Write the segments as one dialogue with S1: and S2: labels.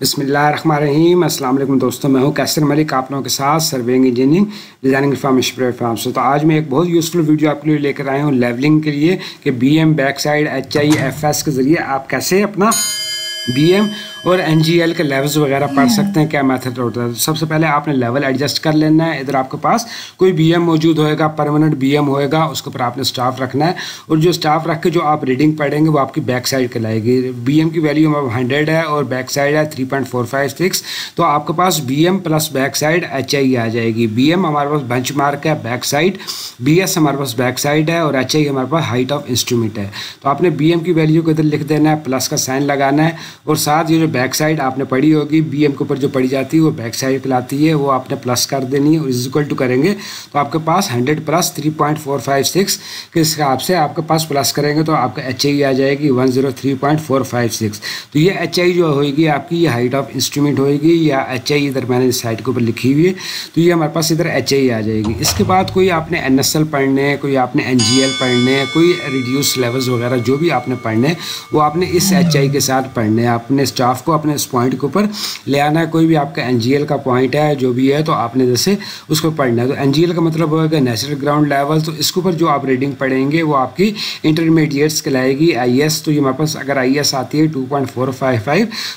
S1: बसमीम अल्लाम दोस्तों, मैं हूँ कैसर मलिक। आप लोगों के साथ सर्विंग इंजीनियरिंग, डिज़ाइनिंग फार्म से। तो आज मैं एक बहुत यूज़फुल वीडियो आपके लिए लेकर आया हूँ लेवलिंग के लिए कि B M back sight H I F S के ज़रिए आप कैसे अपना बी एम और एनजीएल के लेवल्स वगैरह पढ़ सकते हैं क्या मेथड होता है तो सबसे पहले आपने लेवल एडजस्ट कर लेना है इधर आपके पास कोई बीएम मौजूद होएगा परमानेंट बीएम होएगा उसके ऊपर आपने स्टाफ रखना है। और जो स्टाफ रख के जो आप रीडिंग पढ़ेंगे वो आपकी बैक साइड कहलाएगी बी की वैल्यू हंड्रेड है और बैक साइड है three point four five six तो आपके पास B M plus back sight H I आ जाएगी। बी एम हमारे पास बेंच मार्क है बैक साइड बी एस हमारे पास बैक साइड है और एच आई हमारे पास हाइट ऑफ़ इंस्ट्रूमेंट है। तो आपने बी एम की वैल्यू को इधर लिख देना है प्लस का साइन लगाना है। और साथ ये जो बैक साइड आपने पढ़ी होगी बी एम के ऊपर जो पढ़ी जाती है, वो बैक साइड कहलाती है, वो आपने प्लस कर देनी है और इज़ इक्वल टू करेंगे तो आपके पास hundred plus three point four five six के हिसाब से आपके पास प्लस करेंगे तो आपका एच आई आ जाएगी one zero three point four five six तो ये एच आई जो होगी आपकी ये हाइट ऑफ़ इंस्ट्रूमेंट होगी या एच आई इधर मैंने इस साइड के ऊपर लिखी हुई है तो ये हमारे पास इधर एच आई आ जाएगी। इसके बाद कोई आपने एन एस एल पढ़ने कोई आपने एन जी एल पढ़ने कोई रिड्यूस लेवल्स वगैरह जो भी आपने पढ़ने वो आपने इस एच आई के साथ पढ़ने अपने स्टाफ को, अपने इस पॉइंट के ऊपर ले आना है। कोई भी आपका एनजीएल का पॉइंट है, जो भी है तो आपने जैसे उसको पढ़ना है। तो एनजीएल का मतलब होगा नेचुरल ग्राउंड लेवल तो इसके ऊपर जो आप रीडिंग पढ़ेंगे, वो आपकी इंटरमीडिएट्स कहलाएगी। आई तो ये हमारे पास अगर आईएस आती है टू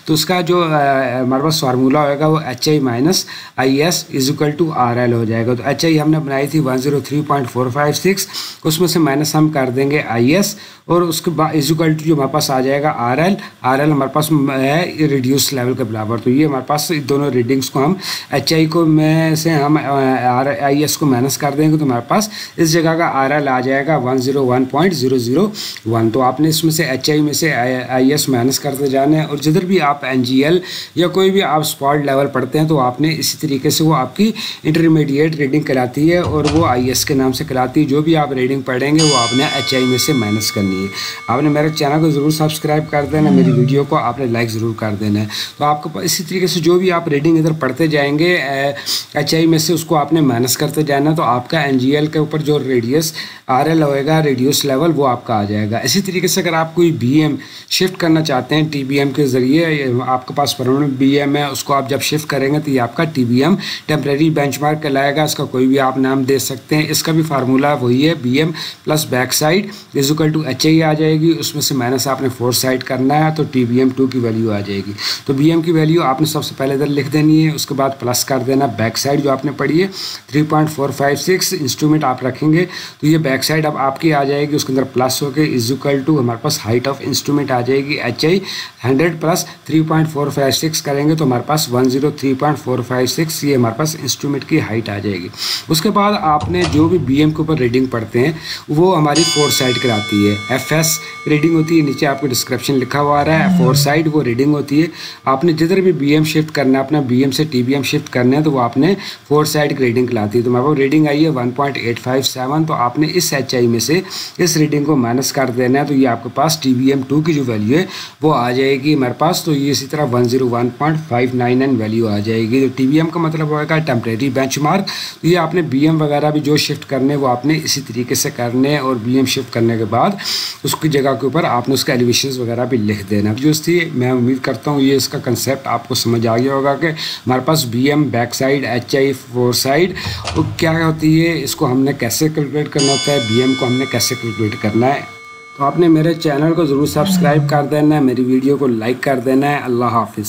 S1: तो उसका जो हमारे पास फार्मूला होगा वो H I minus I S is equal to R L हो जाएगा। तो एच आई हमने बनाई थी one zero three point four five six उसमें से माइनस हम कर देंगे आई एस और उसके बाद इज़ इक्वल टू जो हमारे पास आ जाएगा आर एल आर एल हमारे पास है रिड्यूस लेवल के बराबर तो ये हमारे पास दोनों रीडिंग्स को हम एच आई को में से हम आर आई एस को माइनस कर देंगे तो हमारे पास इस जगह का आर एल आ जाएगा one zero one point zero zero one तो आपने इसमें से एच आई में से आई एस माइनस करते जाना है, और जिधर भी आप एन जी एल या कोई भी आप स्पॉट लेवल पढ़ते हैं तो आपने इसी तरीके से वो आपकी इंटरमीडिएट रीडिंग कराती है, और वो आई एस के नाम से कराती है, जो भी आप रीडिंग पढ़ेंगे, वो आपने एच आई में से माइनस करनी है। आपने मेरे चैनल को ज़रूर सब्सक्राइब कर देना, मेरी वीडियो को आपने लाइक ज़रूर कर देना है। तो आपको इसी तरीके से जो भी आप रीडिंग इधर पढ़ते जाएँगे एच आई में से उसको आपने माइनस करते जाना तो आपका एन जी एल के ऊपर जो रेडियस आर एल होएगा रेडियस लेवल वो आपका आ जाएगा। इसी तरीके से अगर आप कोई बी एम शिफ्ट करना चाहते हैं टी बी एम के ज़रिए आपके पास परमानेंट बी एम है, उसको आप जब शिफ्ट करेंगे तो ये आपका T B M temporary benchmark कहलाएगा, इसका कोई भी आप नाम दे सकते हैं। इसका भी फार्मूला वही है B M plus back sight is equal to H I आ जाएगी, उसमें से माइनस आपने फोर साइड करना है तो टी बी एम टू की वैल्यू आ जाएगी। तो बीएम की वैल्यू आपने सबसे पहले इधर लिख देनी है, उसके बाद प्लस कर देना बैक साइड जो आपने पढ़ी है। Three point four five six instrument आप रखेंगे तो ये बैक साइड अब आपकी आ जाएगी, उसके अंदर प्लस होकर इजिकल टू हमारे पास हाइट ऑफ़ इंस्ट्रूमेंट आ जाएगी H I hundred plus three point four five six करेंगे तो हमारे पास one zero three point four five six ये हमारे पास इंस्ट्रूमेंट की हाइट आ जाएगी। उसके बाद आपने जो भी बीएम के ऊपर रीडिंग पढ़ते हैं, वो हमारी फोर साइड कराती है। एफएस रीडिंग होती है, नीचे आपको डिस्क्रिप्शन लिखा हुआ आ रहा है फोर साइड वो रीडिंग होती है। आपने जिधर भी बी एम शिफ्ट करना है, अपना बीएम से टी बी एम शिफ्ट करना है तो वो आपने फोर साइड की रीडिंग लाती है तो पास रीडिंग आई है वन तो आपने इस एच आई में से इस रीडिंग को माइनस कर देना है तो ये आपके पास टी बी की जो वैल्यू है, वो आ जाएगी हमारे पास। तो ये इसी तरह one zero one point five nine nine value आ जाएगी। तो टी का मतलब होगा टेम्प्रेरी बेंच तो ये आपने बी एम वगैरह भी जो शिफ्ट करने वो आपने इसी तरीके से करने और बी एम शिफ्ट करने के बाद उसकी जगह के ऊपर आपने उसके एलिवेशन वगैरह भी लिख देना जो थी, मैं उम्मीद करता हूँ ये इसका कंसेप्ट आपको समझ आ गया होगा कि हमारे पास B M back side H I four side वो क्या होती है, इसको हमने कैसे कैलकुलेट करना होता है बी एम को हमने कैसे कैलकुलेट करना है? तो आपने मेरे चैनल को ज़रूर सब्सक्राइब कर देना है, मेरी वीडियो को लाइक कर देना है, अल्लाह हाफिज़।